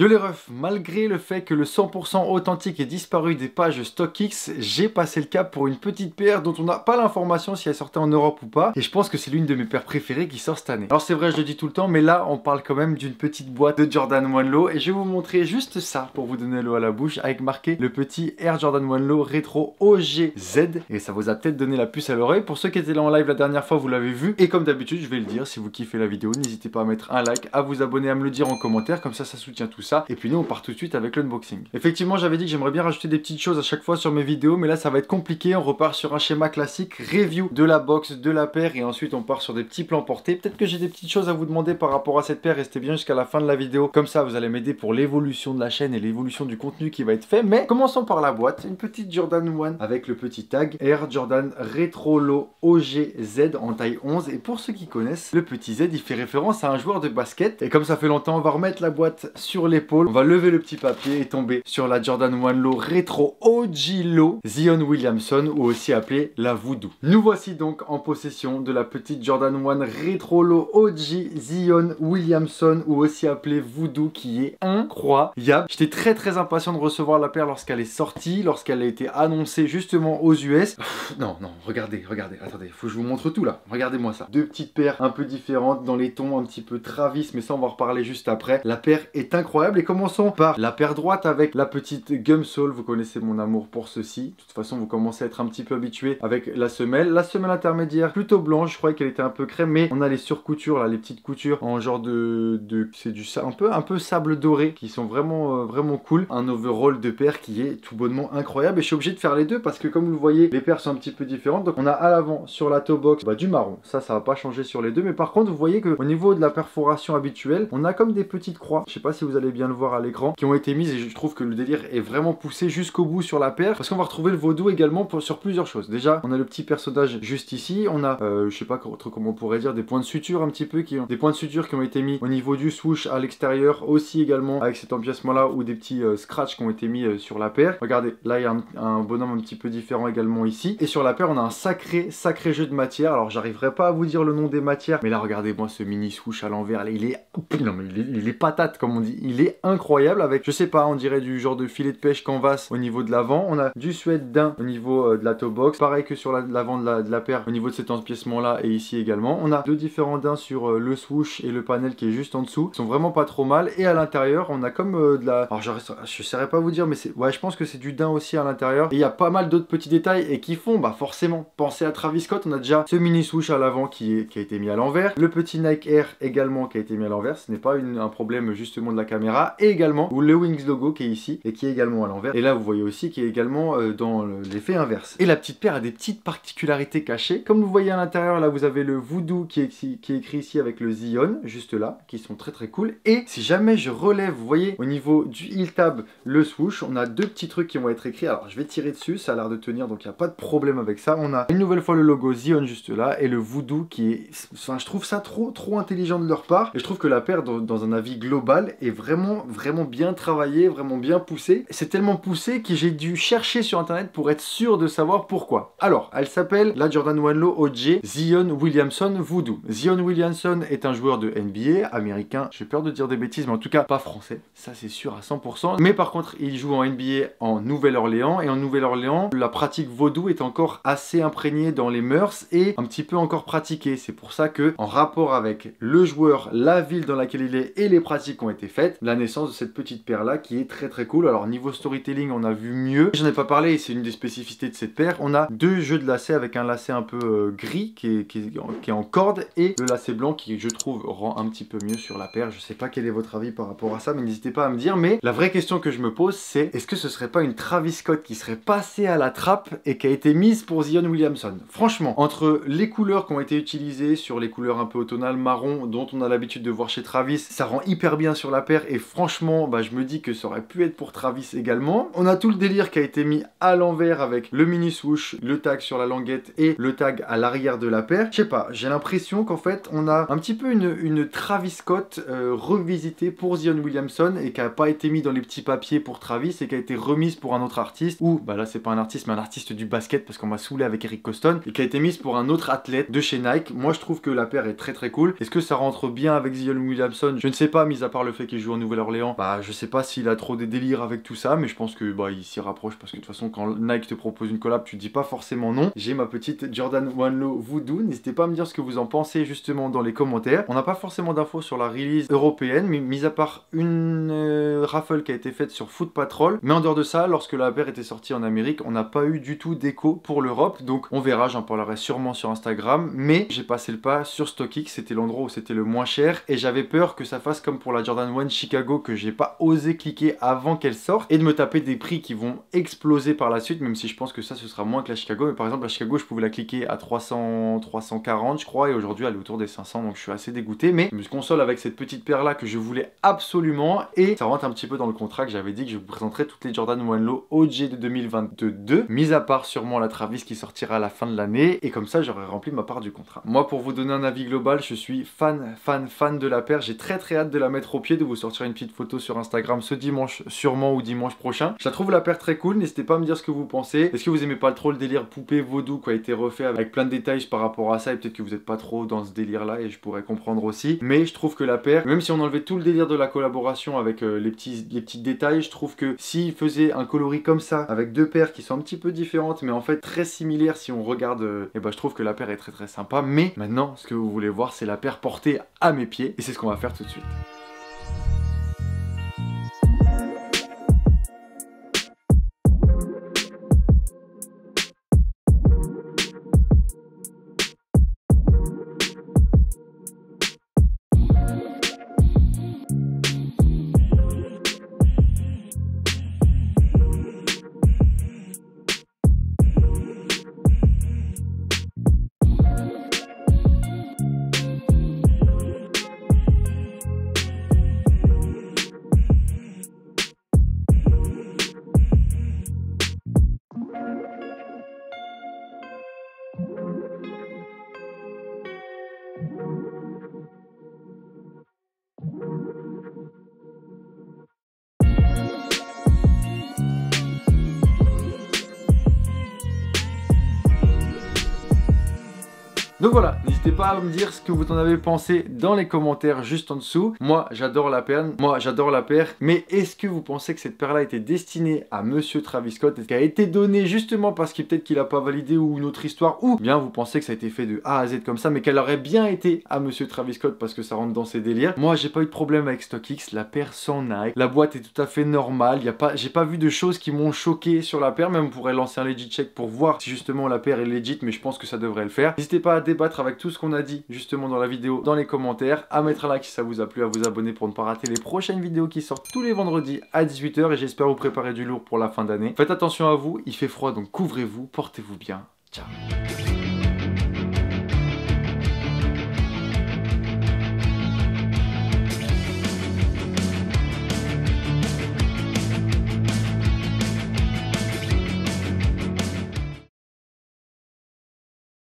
Yo les refs, malgré le fait que le 100% authentique ait disparu des pages StockX, j'ai passé le cap pour une petite paire dont on n'a pas l'information si elle sortait en Europe ou pas, et je pense que c'est l'une de mes paires préférées qui sort cette année. Alors c'est vrai, je le dis tout le temps, mais là on parle quand même d'une petite boîte de Jordan 1 Low, et je vais vous montrer juste ça pour vous donner l'eau à la bouche, avec marqué le petit Air Jordan 1 Low Retro OGZ, et ça vous a peut-être donné la puce à l'oreille. Pour ceux qui étaient là en live la dernière fois, vous l'avez vu, et comme d'habitude, je vais le dire, si vous kiffez la vidéo, n'hésitez pas à mettre un like, à vous abonner, à me le dire en commentaire, comme ça ça soutient tout ça et puis nous, on part tout de suite avec l'unboxing. Effectivement, j'avais dit que j'aimerais bien rajouter des petites choses à chaque fois sur mes vidéos, mais là, ça va être compliqué. On repart sur un schéma classique, review de la box, de la paire, et ensuite, on part sur des petits plans portés. Peut-être que j'ai des petites choses à vous demander par rapport à cette paire. Restez bien jusqu'à la fin de la vidéo. Comme ça, vous allez m'aider pour l'évolution de la chaîne et l'évolution du contenu qui va être fait. Mais commençons par la boîte. Une petite Jordan 1 avec le petit tag Air Jordan Retro Low OGZ en taille 11. Et pour ceux qui connaissent, le petit Z, il fait référence à un joueur de basket. Et comme ça fait longtemps, on va remettre la boîte sur les on va lever le petit papier et tomber sur la Jordan 1 Low Retro OG Low Zion Williamson ou aussi appelée la Voodoo. Nous voici donc en possession de la petite Jordan 1 Retro Low OG Zion Williamson ou aussi appelée Voodoo qui est incroyable. J'étais très très impatient de recevoir la paire lorsqu'elle est sortie, lorsqu'elle a été annoncée justement aux US. non, non, regardez, regardez, attendez, faut que je vous montre tout là. Regardez-moi ça. Deux petites paires un peu différentes dans les tons un petit peu Travis, mais ça on va en reparler juste après. La paire est incroyable et commençons par la paire droite avec la petite Gumsole. Vous connaissez mon amour pour ceci. De toute façon, vous commencez à être un petit peu habitué avec la semelle. La semelle intermédiaire, plutôt blanche. Je croyais qu'elle était un peu crème, mais on a les surcoutures là, les petites coutures en genre de, de c'est du un peu un peu sable doré qui sont vraiment euh, vraiment cool. Un overall de paire qui est tout bonnement incroyable et je suis obligé de faire les deux parce que comme vous le voyez, les paires sont un petit peu différentes. Donc on a à l'avant sur la toe box bah, du marron. Ça, ça va pas changer sur les deux, mais par contre, vous voyez que au niveau de la perforation habituelle, on a comme des petites croix. Je sais pas si vous allez bien le voir à l'écran, qui ont été mises et je trouve que le délire est vraiment poussé jusqu'au bout sur la paire, parce qu'on va retrouver le vaudou également sur plusieurs choses. Déjà, on a le petit personnage juste ici, on a, euh, je sais pas comment on pourrait dire, des points de suture un petit peu, qui ont, des points de suture qui ont été mis au niveau du swoosh à l'extérieur, aussi également avec cet empiècement là, ou des petits euh, scratchs qui ont été mis euh, sur la paire. Regardez, là il y a un, bonhomme un petit peu différent également ici. Et sur la paire, on a un sacré, sacré jeu de matière. Alors j'arriverai pas à vous dire le nom des matières, mais là regardez-moi ce mini swoosh à l'envers, il est, non mais il est, il est patate comme on dit, il incroyable avec, je sais pas, on dirait du genre de filet de pêche canvas au niveau de l'avant. On a du suède d'un au niveau euh, de la toe box. Pareil que sur l'avant de, la, de la paire au niveau de cet empiècement là et ici également. On a deux différents dents sur euh, le swoosh et le panel qui est juste en dessous. Ils sont vraiment pas trop mal. Et à l'intérieur, on a comme euh, de la... Alors je, je saurais pas vous dire, mais c'est... Ouais, je pense que c'est du daim aussi à l'intérieur. Et il y a pas mal d'autres petits détails et qui font, bah forcément, penser à Travis Scott. On a déjà ce mini swoosh à l'avant qui, est, qui a été mis à l'envers. Le petit Nike Air également qui a été mis à l'envers. Ce n'est pas un problème justement de la caméra. Et également, ou le Wings logo qui est ici et qui est également à l'envers. Et là, vous voyez aussi qui est également euh, dans l'effet inverse. Et la petite paire a des petites particularités cachées. Comme vous voyez à l'intérieur, là, vous avez le Voodoo qui est, qui est écrit ici avec le Zion, juste là, qui sont très très cool. Et si jamais je relève, vous voyez, au niveau du heel tab, le swoosh, on a deux petits trucs qui vont être écrits. Alors, je vais tirer dessus, ça a l'air de tenir, donc il n'y a pas de problème avec ça. On a une nouvelle fois le logo Zion juste là, et le Voodoo qui est... Enfin, je trouve ça trop trop intelligent de leur part. Et je trouve que la paire, dans, dans un avis global, est vraiment vraiment bien travaillé, vraiment bien poussé. C'est tellement poussé que j'ai dû chercher sur internet pour être sûr de savoir pourquoi. Alors, elle s'appelle la Jordan Low OG Zion Williamson Voodoo. Zion Williamson est un joueur de NBA américain. J'ai peur de dire des bêtises, mais en tout cas pas français. Ça c'est sûr à 100%. Mais par contre, il joue en NBA en Nouvelle-Orléans et en Nouvelle-Orléans, la pratique vaudou est encore assez imprégnée dans les mœurs et un petit peu encore pratiquée. C'est pour ça que, en rapport avec le joueur, la ville dans laquelle il est et les pratiques ont été faites, la naissance de cette petite paire là qui est très très cool. Alors niveau storytelling, on a vu mieux. J'en ai pas parlé, c'est une des spécificités de cette paire. On a deux jeux de lacets avec un lacet un peu euh, gris qui est, qui, est, en corde et le lacet blanc qui, je trouve, rend un petit peu mieux sur la paire. Je sais pas quel est votre avis par rapport à ça, mais n'hésitez pas à me dire. Mais la vraie question que je me pose, c'est est-ce que ce serait pas une Travis Scott qui serait passée à la trappe et qui a été mise pour Zion Williamson? Franchement, entre les couleurs qui ont été utilisées sur les couleurs un peu automnales marron dont on a l'habitude de voir chez Travis, ça rend hyper bien sur la paire et franchement, bah, je me dis que ça aurait pu être pour Travis également. On a tout le délire qui a été mis à l'envers avec le mini swoosh, le tag sur la languette et le tag à l'arrière de la paire. Je sais pas, j'ai l'impression qu'en fait on a un petit peu une, Travis Scott euh, revisitée pour Zion Williamson et qui a pas été mis dans les petits papiers pour Travis et qui a été remise pour un autre artiste ou bah là c'est pas un artiste mais un artiste du basket parce qu'on m'a saoulé avec Eric Coston et qui a été mise pour un autre athlète de chez Nike. Moi je trouve que la paire est très très cool. Est-ce que ça rentre bien avec Zion Williamson? Je ne sais pas mis à part le fait qu'il joue en Nouvelle-Orléans, bah je sais pas s'il a trop des délires avec tout ça, mais je pense que bah il s'y rapproche parce que de toute façon quand Nike te propose une collab, tu dis pas forcément non. J'ai ma petite Jordan One Low Voodoo, n'hésitez pas à me dire ce que vous en pensez justement dans les commentaires. On n'a pas forcément d'infos sur la release européenne, mais mis à part une euh, raffle qui a été faite sur Foot Patrol, mais en dehors de ça, lorsque la paire était sortie en Amérique, on n'a pas eu du tout d'écho pour l'Europe, donc on verra, j'en parlerai sûrement sur Instagram, mais j'ai passé le pas sur StockX, c'était l'endroit où c'était le moins cher, et j'avais peur que ça fasse comme pour la Jordan 1 Chicago, que j'ai pas osé cliquer avant qu'elle sorte, et de me taper des prix qui vont exploser par la suite, même si je pense que ça ce sera moins que la Chicago, mais par exemple la Chicago je pouvais la cliquer à 300, 340 je crois, et aujourd'hui elle est autour des 500, donc je suis assez dégoûté, mais je me console avec cette petite paire là que je voulais absolument, et ça rentre un petit peu dans le contrat que j'avais dit que je vous présenterais toutes les Jordan 1 Low OG de 2022, mis à part sûrement la Travis qui sortira à la fin de l'année, et comme ça j'aurais rempli ma part du contrat. Moi pour vous donner un avis global, je suis fan, fan, fan de la paire, j'ai très très hâte de la mettre au pied, de vous sortir une petite photo sur Instagram ce dimanche sûrement ou dimanche prochain. Je la trouve la paire très cool, n'hésitez pas à me dire ce que vous pensez. Est-ce que vous aimez pas trop le délire poupée vaudou qui a été refait avec plein de détails par rapport à ça, et peut-être que vous n'êtes pas trop dans ce délire là, et je pourrais comprendre aussi. Mais je trouve que la paire, même si on enlevait tout le délire de la collaboration avec euh, les, petits, les détails, je trouve que s'il faisait un coloris comme ça, avec deux paires qui sont un petit peu différentes, mais en fait très similaires si on regarde, et euh, eh ben je trouve que la paire est très très sympa. Mais maintenant, ce que vous voulez voir, c'est la paire portée à mes pieds, et c'est ce qu'on va faire tout de suite. Donc voilà, n'hésitez pas à me dire ce que vous en avez pensé dans les commentaires juste en dessous. Moi, j'adore la paire. Moi, j'adore la paire. Mais est-ce que vous pensez que cette paire-là était destinée à Monsieur Travis Scott? Est-ce qu'elle a été donnée justement parce qu'il peut-être qu'il a pas validé ou une autre histoire Ou bien vous pensez que ça a été fait de A à Z comme ça, mais qu'elle aurait bien été à Monsieur Travis Scott parce que ça rentre dans ses délires? Moi, j'ai pas eu de problème avec StockX. La paire s'en Nike. La boîte est tout à fait normale. Pas, j'ai pas vu de choses qui m'ont choqué sur la paire. Même on pourrait lancer un legit check pour voir si justement la paire est legit, mais je pense que ça devrait le faire. N'hésitez pas à débattre avec tout ce qu'on a dit justement dans la vidéo dans les commentaires, à mettre un like si ça vous a plu, à vous abonner pour ne pas rater les prochaines vidéos qui sortent tous les vendredis à 18h et j'espère vous préparer du lourd pour la fin d'année. Faites attention à vous, il fait froid donc couvrez-vous, portez-vous bien. Ciao